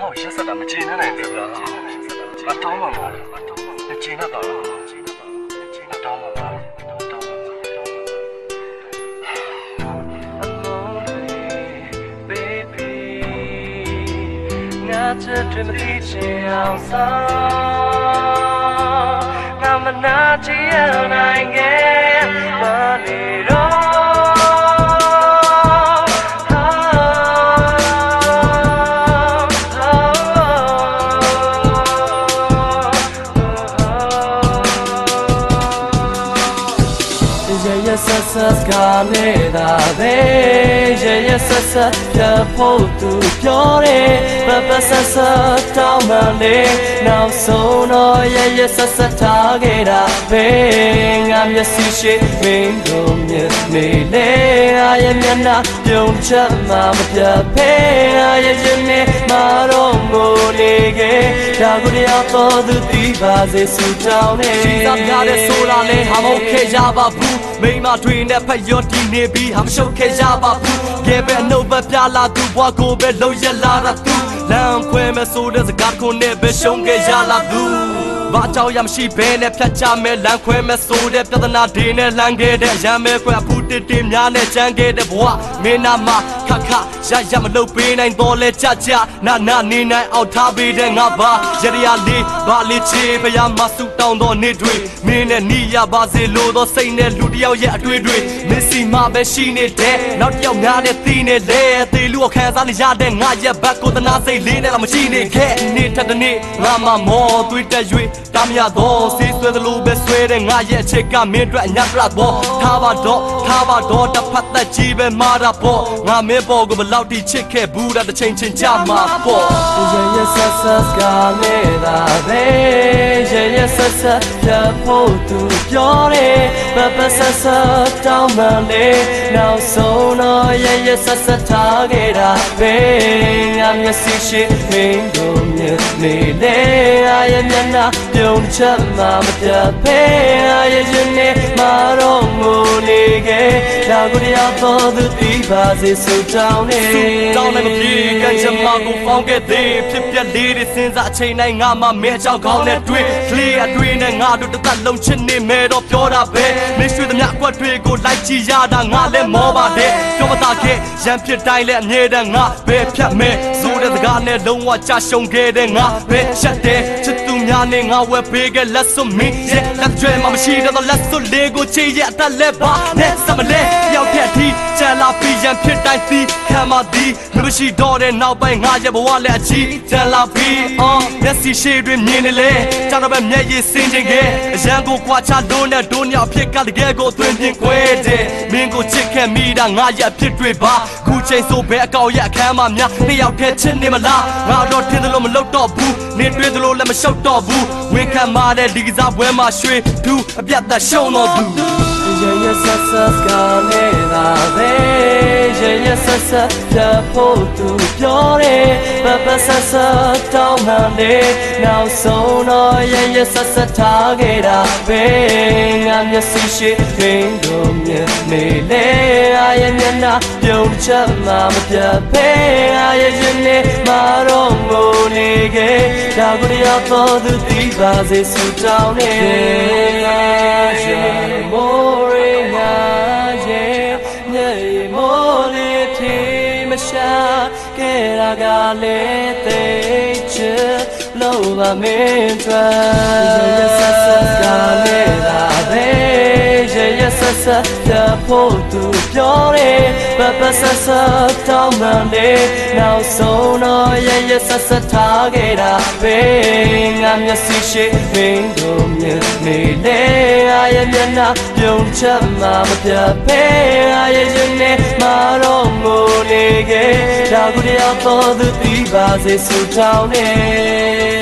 ငါ့ကိုရက်ဆက်တာမချေနဲ့နိုင်ဘူးဗျာအတောင်းပါမမချေနဲ့ပါလားအတောင်းပါမတောင်းပါမ baby ငါချစ်တယ်မသိချင်အောင်စားငါမနာချင်ရနိုင်ခဲ့ပါ ပဲရရဆက်ဆက်ပြဖို့သူပြောတယ်ပပဆက်ဆက်တောင်းမှလေနောက်ဆုံးတော့ရရဆက်ဆက်ထားခဲ့တာပဲငါမျက်စိရှိမင်းတို့မြင်နေလေအရမျက်နှာပြုံးချက်မှမပြဖဲအရရင်နဲ့မတော့ငိုနေခဲ့ဒါကိုတရားတော်သူတီးပါစေစူတောင်းနေစီစားများတဲ့ဆိုလာလဲဟာမဟုတ်ခဲ့ကြပါဘူးမိမတွေနဲ့ဖက်ရော်တီနေပြီးဟာမရှုပ်ခဲ့ကြပါဘူးကဲပဲအနှုတ်ပဲပြလာသူဘွားကိုပဲလုံးရလာတာသူလမ်းခွဲမဲ့ဆိုတဲ့စကားကိုနဲ့ပဲရှုံးခဲ့ကြလာသူဘာကြောင့်ရမရှိဘဲနဲ့ဖြတ်ချမဲ့လမ်းခွဲမဲ့ဆိုတဲ့ပြဿနာတွေနဲ့လမ်းခဲ့တဲ့ရမ်းမဲ့ခွဲအဖူတစ်တင်များနဲ့ချမ်းခဲ့တဲ့ဘဝမင်းနာမှာ ခခရရမလုပ်ပေးနိုင်တော့လဲကြကြနာနာနေနိုင်အောင်ထားပေးတဲ့ငါပါရရလေးဘာလေးချေဘုရားမဆုတောင်းတော့နေတွေမင်းနဲ့နီးရပါစေလို့တော့စိတ်နဲ့လူတယောက်ရဲ့အတွေ့တွေမစ္စည်းမပဲရှိနေတဲ့နောက်တစ်ယောက်များနဲ့တီးနေလေတေလူကိုခံစားနေရတဲ့ငါရဲ့ဘက်ကိုတနာစိတ်လေးနဲ့တော့မရှိနေခဲ့နေထက်တနေ့ငါမှမောသွေးတက်၍တာမရတော့စေးဆွဲသလို ပဲဆွဲတဲ့ငါရဲ့အချစ်ကမင်းအတွက်အညတ်ရတော့ထားပါတော့ထားပါတော့တစ်ဖက်သက်ကြီးပဲမာတာပေါ့ငါမင်းပေါ်ကိုဘလောက်ထိချစ်ခဲ့ဘူးတာတစ်ချိန်ချင်းကြမှာပေါ့ရရဆက်ဆက်ကားနေတာပဲရရဆက်ဆက်ပြဖို့သူပြောတယ်ပပဆက်ဆက်တောင်းမှလေနောက်ဆုံးတော့ရရဆက်ဆက်ထားခဲ့တာပဲငါမျက်စိရှိမင်းတို့မြင်နေလေအရမျက်နှာပြုံးချက်မှမပြဖဲအရရင်နဲ့မတော့ငိုနေခဲ့ဒါကိုတရားတော်သူတီးပါစေဆိုတောင်းနေတောင်းလည်းမပြေကံချမကိုဖောင်းခဲ့သေးဖြစ်ပြက်လေးတွေစဉ်းစားအချိန်တိုင်းငါမှမဲချောက်ကောင်းနဲ့တွေ့ကလေးအတွေ့ နဲ့ငါတို့တစ်သက်လုံးချစ်နေမဲတော့ပြောတာပဲမင်းရွှေသမျှအကွက်တွေကိုလိုက်ကြည့်ရတာငါလည်းမောပါတယ်ပြောမသာခဲ့ရန်ဖြစ်တိုင်းလည်းအမြဲတမ်းငါပဲဖြတ်မဲဆိုတဲ့စကားနဲ့လုံးဝကြရှုံခဲ့တဲ့ငါပဲချက်တယ်ချစ်သူ များနဲ့ငါဝယ်ပေးခဲ့လက်စွပ်မင်းရဲ့လက်ကျွဲမှမရှိတော့လက်စွပ်လေးကိုချေရဲ့အသက်လဲပါနဲ့စမလဲရောက်တဲ့အထိကြံလာပြီးရန်ဖြစ်တိုင်းသီးခံမသည်မရှိတော့တဲ့နောက်ပိုင်းငါရဲ့ဘဝလည်းအချီကြံလာပြီးအော်မျက်စိရှိတွင်မြင်နေလေကြောင်တော့ပဲမျက်ရည်စင်ခြင်းခဲ့အရန်ကိုကွာချလို့နဲ့ဒုညအဖြစ်ကတကယ်ကိုသွင်းပြင်းခွဲတယ်မင်းကိုချစ် ခဲ့မိတာငါရဲ့အဖြစ်တွေပါခုချိန်ဆိုဘဲအကောင်ရဲ့အခမ်းမှာများနှစ်ယောက်တည်းချစ်နေမလားငါတော့ထင်တယ်လို့မလုပ်တော့ဘူးနေတွေ့တယ်လို့လည်းမရှုပ်တော့ဘူးဝင်ခံမာတဲ့ဒီကစားပွဲမှာရွှေဒူးအပြတ်သက်ရှုံတော့သူရရဆက်ဆက်ကားနေတာပဲရရဆက်ဆက်ပြဖို့သူပြောတယ်ပပဆက်ဆက်တောင်းမှလေနောက်ဆုံး မျက်စိရှိမင်းတို့မြင်နေလေအရမျက်နှာပြုံးချက်မှမပြဖဲအရရင်နဲ့မတော့ငိုနေခဲ့ဒါကိုတရားတော်သူသိပါစေစူတောင်းနေငါရှာမိုးရငါရဲ့ညရေမိုးလေးထီမရှာခဲ့တာကလည်းသိချစ် လို့ပါမင်းတို့ရဆက်ဆက်ကားနေတာပဲရရဆက်ဆက်ပြဖို့သူပြောတယ်ပပဆက်ဆက်တောင်းမှလေနောက်ဆုံးတော့ရရဆက်ဆက်ထားခဲ့တာပဲငါမျက်စိရှိမင်းတို့မြင်နေလေအ ရမျက်နှာပြုံးချက်မှမပြဖဲအရရင်နဲ့မတော့ငိုနေခဲ့ဒါကိုတရားတော်သူပြီးပါစေစူတောင်းနေ